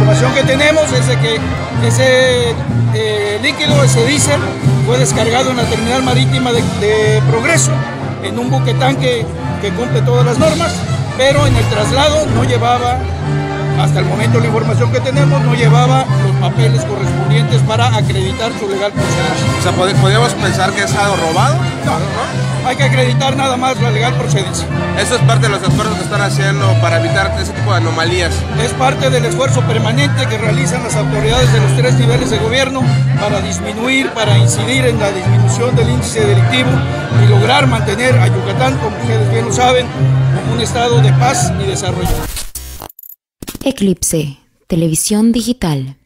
información que tenemos es de que ese eh, líquido, ese diésel, fue descargado en la terminal marítima de, de Progreso, en un buque tanque que cumple todas las normas, pero en el traslado no llevaba hasta el momento la información que tenemos no llevaba los papeles correspondientes para acreditar su legal procedencia. O sea, ¿podríamos pensar que es algo robado? No, no, hay que acreditar nada más la legal procedencia. Eso es parte de los esfuerzos que están haciendo para evitar ese tipo de anomalías. Es parte del esfuerzo permanente que realizan las autoridades de los tres niveles de gobierno para disminuir, para incidir en la disminución del índice delictivo y lograr mantener a Yucatán, como ustedes bien lo saben, como un estado de paz y desarrollo. Eclipse, televisión digital.